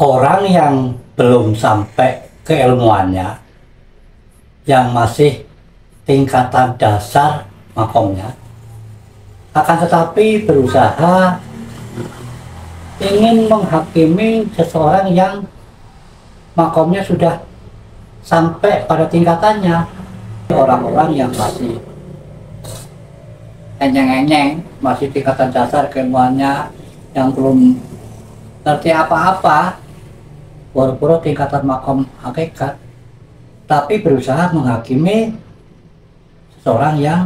orang yang belum sampai keilmuannya yang masih tingkatan dasar makomnya akan tetapi berusaha ingin menghakimi seseorang yang makomnya sudah sampai pada tingkatannya. Orang-orang yang masih enyeng-enyeng masih tingkatan dasar keilmuannya yang belum ngerti apa-apa boro-boro tingkatan makom. Hakikat tapi berusaha menghakimi seseorang yang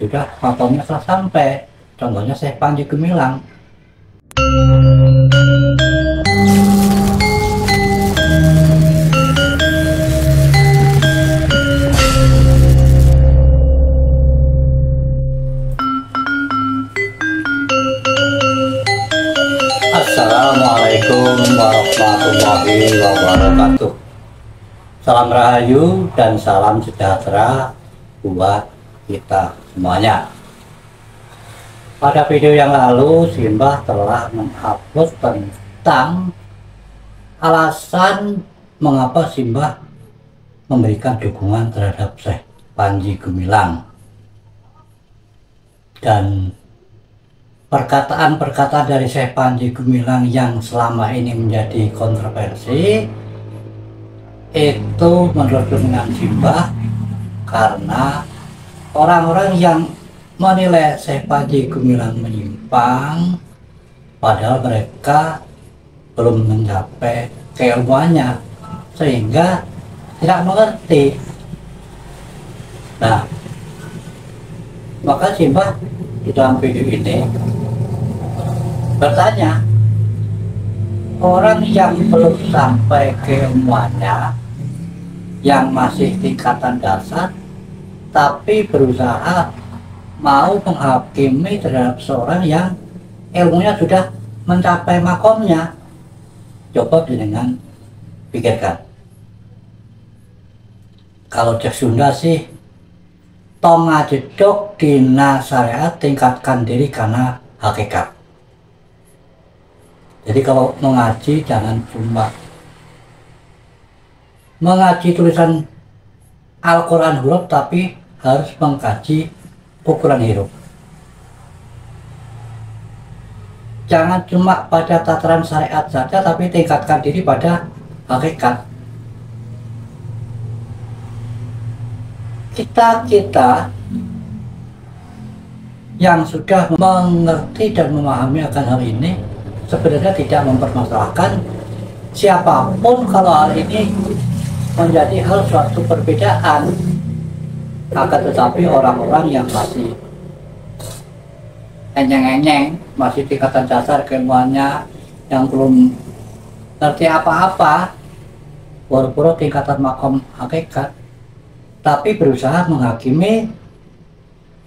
sudah makomnya telah sampai contohnya Syekh Panji Gemilang warahmatullahi wabarakatuh. Salam Rahayu dan salam sejahtera buat kita semuanya. Pada video yang lalu Simbah telah menghapus tentang alasan mengapa Simbah memberikan dukungan terhadap Syekh Panji Gumilang. Dan perkataan-perkataan dari Syekh Panji Gumilang yang selama ini menjadi kontroversi itu menurut dengan Simbah karena orang-orang yang menilai Syekh Panji Gumilang menyimpang padahal mereka belum mencapai keilmuannya sehingga tidak mengerti. Nah maka Simbah di dalam video ini bertanya orang yang belum sampai keilmuannya yang masih tingkatan dasar tapi berusaha mau menghakimi terhadap seorang yang ilmunya sudah mencapai makomnya. Coba dengan pikirkan. Kalau cek Sunda sih tonga jedok dina syariat tingkatkan diri karena hakikat jadi kalau mengaji jangan cuma mengaji tulisan Al-Quran huruf tapi harus mengkaji ukuran hidup. Jangan cuma pada tataran syariat saja tapi tingkatkan diri pada hakikat. Kita-kita yang sudah mengerti dan memahami akan hal ini sebenarnya tidak mempermasalahkan siapa pun kalau hal ini menjadi hal suatu perbedaan. Akan tetapi orang-orang yang masih enyeng-enyeng masih tingkatan dasar keilmuannya yang belum ngerti apa-apa boro-boro tingkatan makom hakikat tapi berusaha menghakimi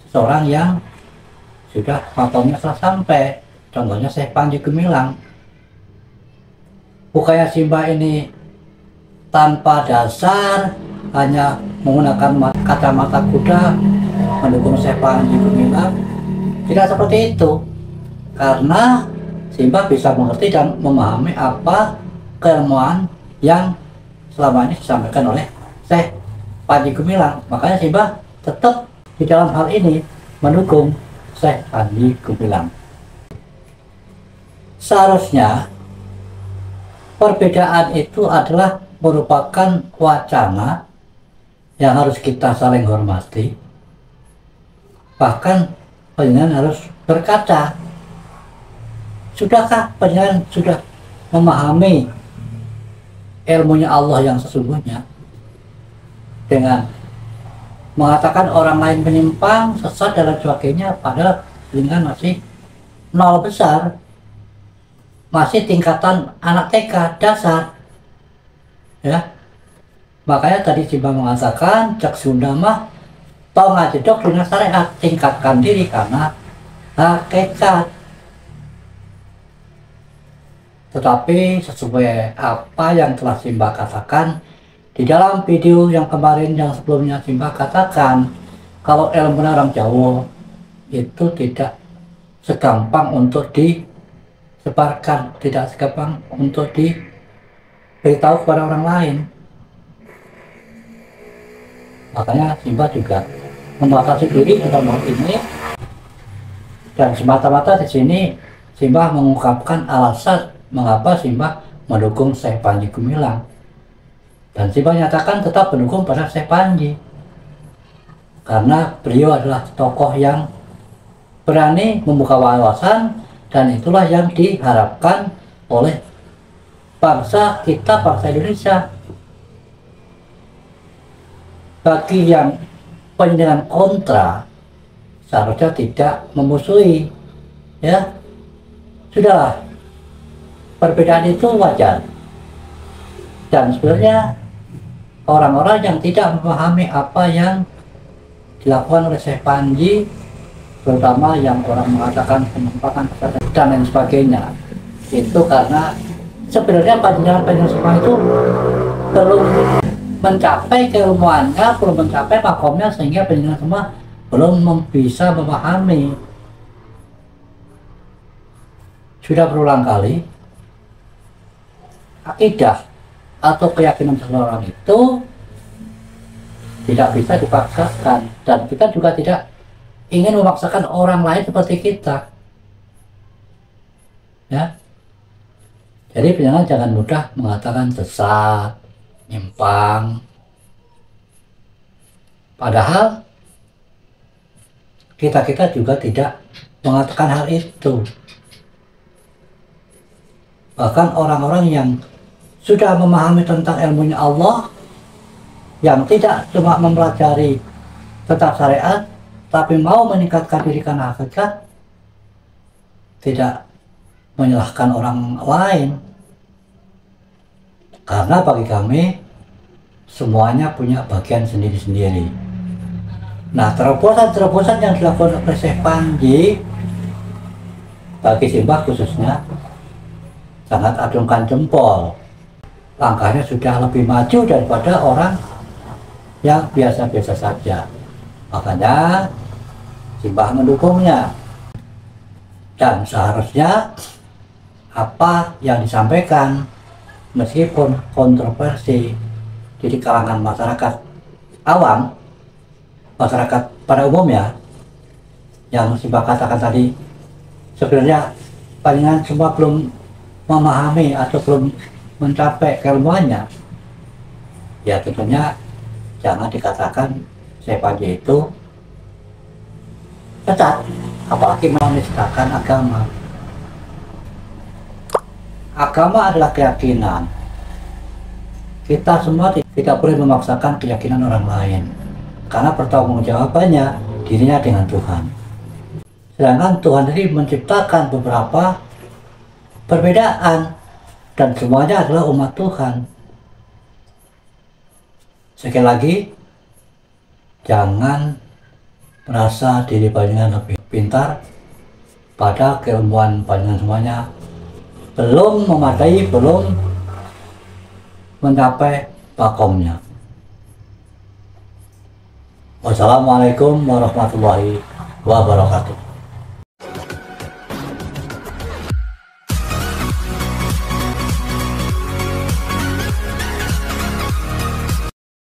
seseorang yang sudah makomnya telah sampai contohnya Syekh Panji Gemilang Bukaya Simba ini tanpa dasar hanya menggunakan kacamata kuda mendukung Syekh Panji Gemilang tidak seperti itu. Karena Simba bisa mengerti dan memahami apa keilmuan yang selama ini disampaikan oleh Syekh Panji Gemilang makanya Simba tetap di dalam hal ini mendukung Syekh Panji Gemilang seharusnya perbedaan itu adalah merupakan wacana yang harus kita saling hormati. Bahkan penyanyian harus berkata sudahkah penyanyian sudah memahami ilmunya Allah yang sesungguhnya? Dengan mengatakan orang lain menyimpang, sesat dan sebagainya padahal dengan masih nol besar masih tingkatan anak TK dasar. Ya. Makanya tadi Simba mengatakan cek Sunda mah tau ngajedok dengan syariat tingkatkan diri karena hakikat. Tetapi sesuai apa yang telah Simba katakan di dalam video yang kemarin yang sebelumnya Simba katakan kalau ilmu orang Jawa itu tidak segampang untuk di sebarkan, tidak segampang untuk diberitahu kepada orang lain. Makanya Simba juga membatasi diri dalam hal ini. Dan semata-mata di sini Simba mengungkapkan alasan mengapa Simba mendukung Syekh Panji Gumilang. Dan Simba nyatakan tetap mendukung pada Syekh Panji. Karena beliau adalah tokoh yang berani membuka wawasan dan itulah yang diharapkan oleh bangsa kita bangsa Indonesia. Bagi yang penjenengan kontra seharusnya tidak memusuhi ya. Sudahlah perbedaan itu wajar. Dan sebenarnya orang-orang yang tidak memahami apa yang dilakukan oleh Syekh Panji terutama yang orang mengatakan penumpakan dan lain sebagainya. Itu karena sebenarnya panjenengan-panjenengan semua itu belum mencapai keilmuannya belum mencapai makomnya sehingga panjenengan semua belum bisa memahami. Sudah berulang kali akidah atau keyakinan seseorang itu tidak bisa dipaksakan. Dan kita juga tidak ingin memaksakan orang lain seperti kita. Ya. Jadi jangan jangan mudah mengatakan sesat, nyimpang. Padahal kita-kita juga tidak mengatakan hal itu. Bahkan orang-orang yang sudah memahami tentang ilmunya Allah, yang tidak cuma mempelajari tetap syariat, tapi mau meningkatkan diri karena hakikat tidak menyalahkan orang lain. Karena bagi kami semuanya punya bagian sendiri-sendiri. Nah terobosan-terobosan yang dilakukan oleh Syekh Panji bagi Simbah khususnya sangat acungkan jempol. Langkahnya sudah lebih maju daripada orang yang biasa-biasa saja makanya Simbah mendukungnya. Dan seharusnya apa yang disampaikan meskipun kontroversi di kalangan masyarakat awam masyarakat pada umumnya yang Simbah katakan tadi sebenarnya palingan semua belum memahami atau belum mencapai keilmuannya. Ya tentunya jangan dikatakan saya pagi itu sesat apalagi menistakan agama. Agama adalah keyakinan. Kita semua tidak boleh memaksakan keyakinan orang lain. Karena pertanggungjawabannya dirinya dengan Tuhan. Sedangkan Tuhan sendiri menciptakan beberapa perbedaan dan semuanya adalah umat Tuhan. Sekali lagi jangan merasa diri panjenengan lebih pintar pada keilmuan panjenengan semuanya. Belum memadai belum mencapai pakomnya. Wassalamualaikum warahmatullahi wabarakatuh